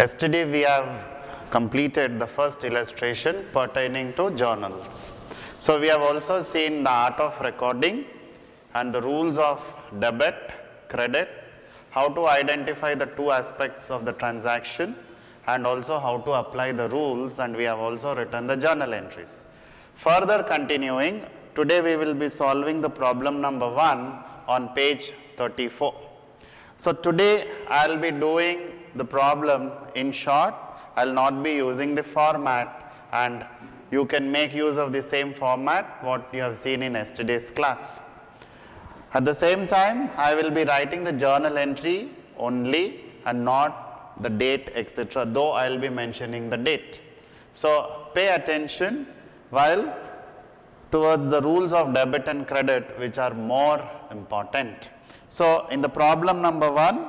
Yesterday we have completed the first illustration pertaining to journals. So we have also seen the art of recording and the rules of debit, credit, how to identify the two aspects of the transaction and also how to apply the rules and we have also written the journal entries. Further continuing, today we will be solving the problem number 1 on page 34. So today I will be doing the problem in short, I will not be using the format and you can make use of the same format what you have seen in yesterday's class. At the same time, I will be writing the journal entry only and not the date etc. though I will be mentioning the date. So pay attention while towards the rules of debit and credit which are more important. So in the problem number 1,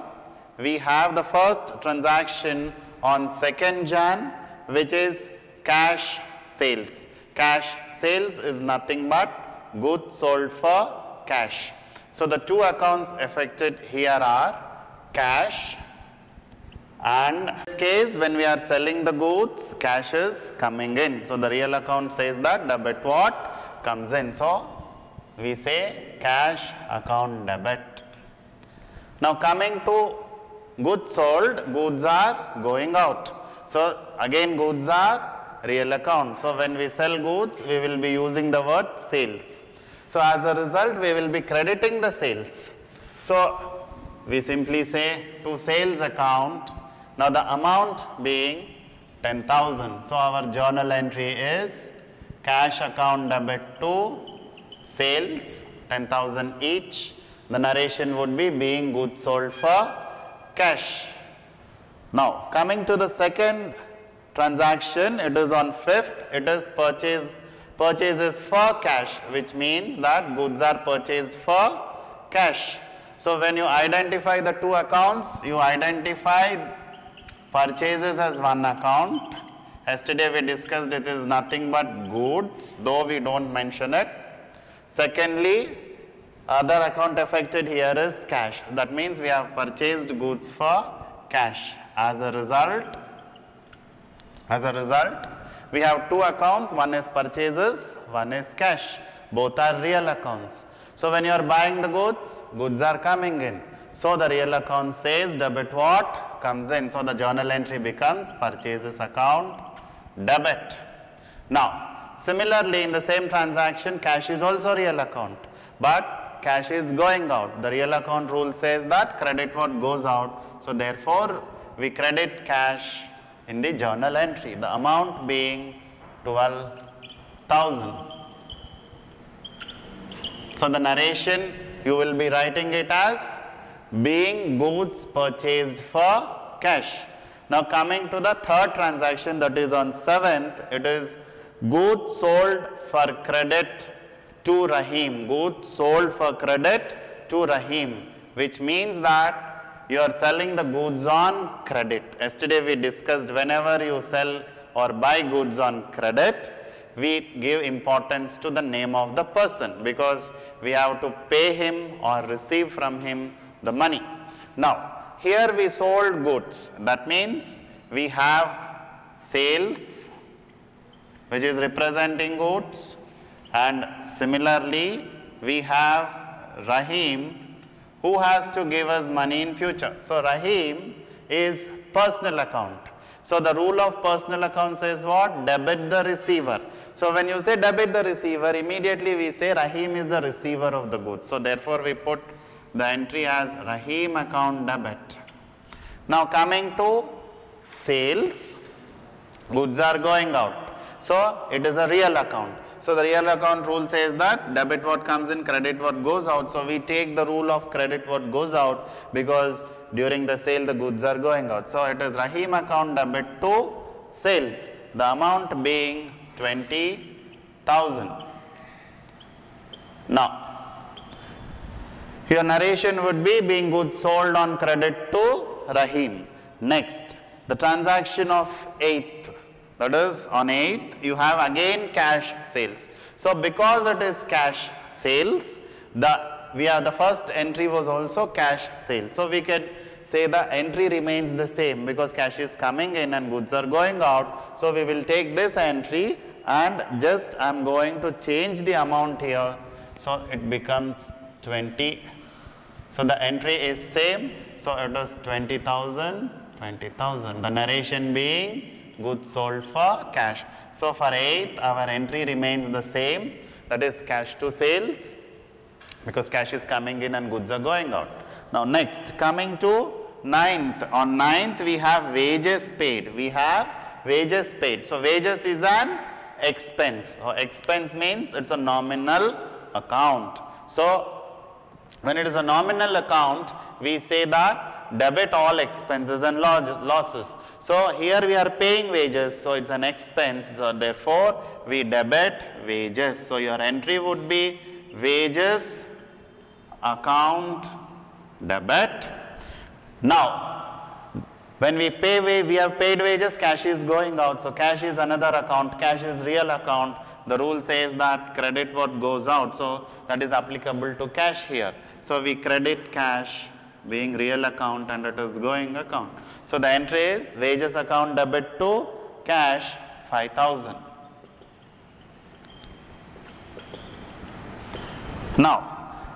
we have the first transaction on 2nd Jan which is cash sales. Cash sales is nothing but goods sold for cash. So the two accounts affected here are cash and in this case when we are selling the goods cash is coming in. So the real account says that debit what comes in. So we say cash account debit. Now coming to goods sold, goods are going out. So again goods are real account. So when we sell goods, we will be using the word sales. So as a result, we will be crediting the sales. So we simply say to sales account, now the amount being 10,000. So our journal entry is cash account debit to sales 10,000 each. The narration would be being goods sold for cash. Now coming to the second transaction, it is on 5th, it is purchase, purchases for cash which means that goods are purchased for cash. So when you identify the two accounts, you identify purchases as one account. Yesterday we discussed it is nothing but goods though we don't mention it. Secondly, other account affected here is cash. That means we have purchased goods for cash. As a result, as a result, we have two accounts, one is purchases, one is cash. Both are real accounts. So when you are buying the goods, goods are coming in. So the real account says debit what comes in. So the journal entry becomes purchases account debit. Now similarly in the same transaction cash is also real account but cash is going out. The real account rule says that credit what goes out. So therefore we credit cash in the journal entry, the amount being 12,000. So the narration you will be writing it as being goods purchased for cash. Now coming to the third transaction that is on 7th, it is goods sold for credit to Rahim, goods sold for credit to Rahim, which means that you are selling the goods on credit. Yesterday we discussed whenever you sell or buy goods on credit, we give importance to the name of the person because we have to pay him or receive from him the money. Now, here we sold goods. That means we have sales which is representing goods and similarly we have Rahim who has to give us money in future. So Rahim is personal account. So the rule of personal account says what? Debit the receiver. So when you say debit the receiver, immediately we say Rahim is the receiver of the goods. So therefore we put the entry as Rahim account debit. Now coming to sales, goods are going out. So it is a real account. So the real account rule says that debit what comes in, credit what goes out. So we take the rule of credit what goes out because during the sale the goods are going out. So it is Rahim account debit to sales, the amount being 20,000. Now, your narration would be being goods sold on credit to Rahim. Next, the transaction of 8th that is on 8th you have again cash sales. So because it is cash sales the we have the first entry was also cash sales. So we can say the entry remains the same because cash is coming in and goods are going out. So we will take this entry and just I am going to change the amount here. So it becomes 20. So the entry is same. So it is 20,000, 20,000. The narration being goods sold for cash. So for 8th our entry remains the same that is cash to sales because cash is coming in and goods are going out. Now next coming to ninth on ninth we have wages paid we have wages paid. So wages is an expense so expense means it's a nominal account. So when it is a nominal account we say that debit all expenses and losses. So here we are paying wages so it's an expense so therefore we debit wages. So your entry would be wages account debit. Now, when we pay, we have paid wages, cash is going out. So, cash is another account, cash is real account. The rule says that credit what goes out. So, that is applicable to cash here. So, we credit cash being real account and it is going account. So, the entry is wages account debit to cash 5000. Now,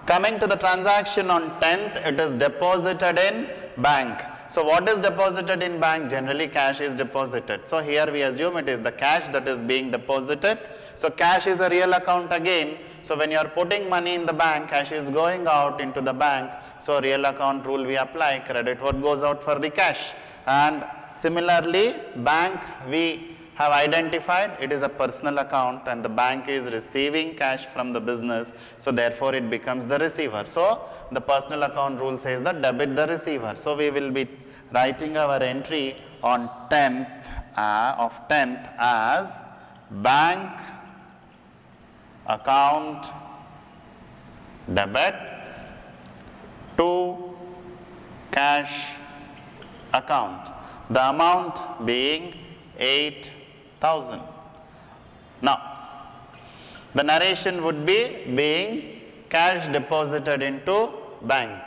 Coming to the transaction on 10th, it is deposited in bank. So what is deposited in bank? Generally cash is deposited. So here we assume it is the cash that is being deposited. So cash is a real account again. So when you are putting money in the bank, cash is going out into the bank. So real account rule we apply, credit what goes out for the cash. And similarly, bank we have identified it is a personal account and the bank is receiving cash from the business. So therefore it becomes the receiver. So the personal account rule says that debit the receiver. So we will be writing our entry on 10th uh, of 10th as bank account debit to cash account. The amount being 8 1000. Now, the narration would be being cash deposited into bank.